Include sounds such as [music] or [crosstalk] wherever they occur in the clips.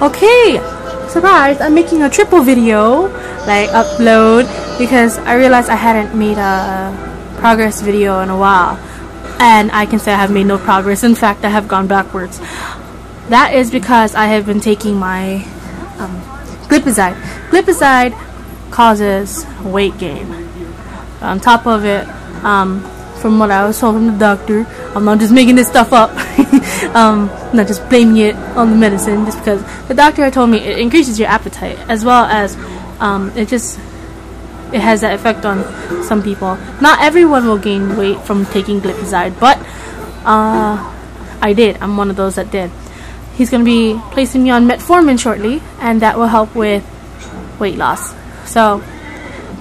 Okay, surprise! I'm making a triple video, like upload, because I realized I hadn't made a progress video in a while. And I can say I have made no progress. In fact, I have gone backwards. That is because I have been taking my um, glipizide. Glipizide causes weight gain. On top of it, um, from what I was told from the doctor. I'm not just making this stuff up. [laughs] um, not just blaming it on the medicine, just because the doctor told me it increases your appetite as well as um, it just it has that effect on some people. Not everyone will gain weight from taking glipizide, but uh, I did. I'm one of those that did. He's going to be placing me on metformin shortly, and that will help with weight loss. So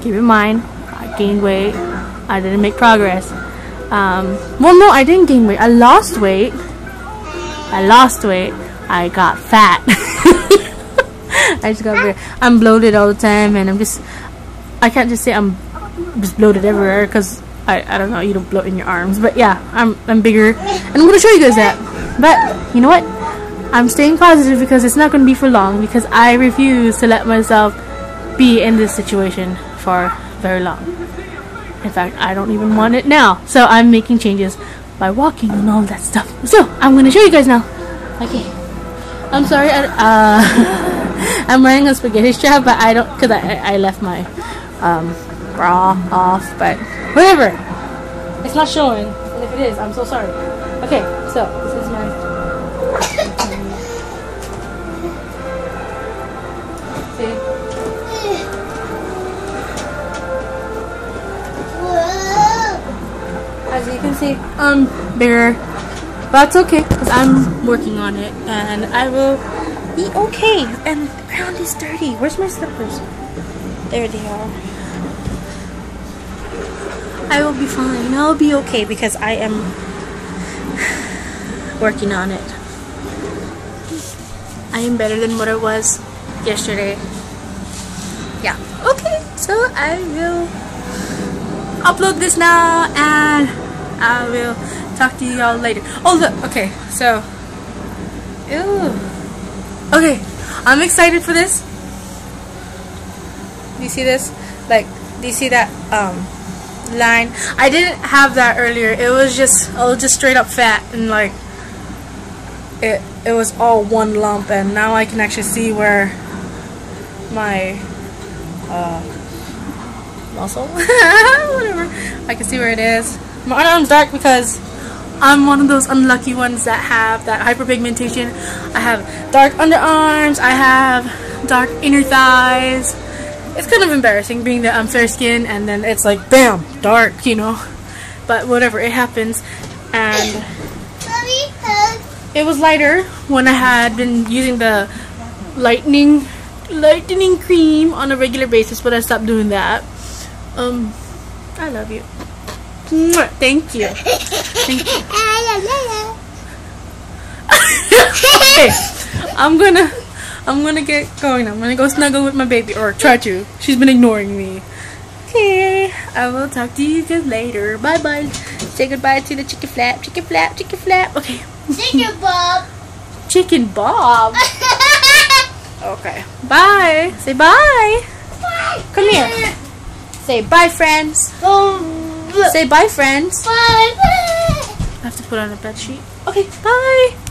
keep in mind, I gained weight. I didn't make progress. Um, well, no, I didn't gain weight. I lost weight. I lost weight. I got fat. [laughs] I just got weird. I'm bloated all the time, and I'm just. I can't just say I'm just bloated everywhere because I, I don't know. You don't bloat in your arms, but yeah, I'm I'm bigger, and I'm gonna show you guys that. But you know what? I'm staying positive because it's not gonna be for long because I refuse to let myself be in this situation for very long. In fact, I don't even want it now. So I'm making changes by walking and all that stuff. So I'm gonna show you guys now. Okay. I'm sorry. I, uh, [laughs] I'm wearing a spaghetti strap, but I don't because I, I left my um, bra off. But whatever. It's not showing. And if it is, I'm so sorry. Okay. So as you can see, I'm bigger. But it's okay, because I'm working on it, and I will be okay. And the ground is dirty. Where's my slippers? There they are. I will be fine. I'll be okay because I am [sighs] working on it. I am better than what I was yesterday. Yeah. Okay, so I will upload this now and I will talk to y'all later. Oh look, okay, so ew. Okay, I'm excited for this. Do you see this? Like, do you see that um line? I didn't have that earlier. It was just was just straight up fat and like it it was all one lump and now I can actually see where my uh muscle. [laughs] Whatever. I can see where it is. My arm's dark because I'm one of those unlucky ones that have that hyperpigmentation. I have dark underarms. I have dark inner thighs. It's kind of embarrassing being that I'm fair skinned and then it's like bam, dark, you know. But whatever, it happens. And it was lighter when I had been using the lightening lightening cream on a regular basis, but I stopped doing that. Um, I love you. Thank you. [laughs] Thank you. okay, [laughs] I'm gonna, I'm gonna get going. I'm gonna go snuggle with my baby, or try to. She's been ignoring me. Okay, I will talk to you guys later. Bye bye. Say goodbye to the chicken flap, chicken flap, chicken flap. Okay. Chicken Bob. Chicken Bob. [laughs] okay. Bye. Say bye. Bye. Come here. Say bye, friends. Say bye, friends. bye. I have to put on a bed sheet. Okay, bye.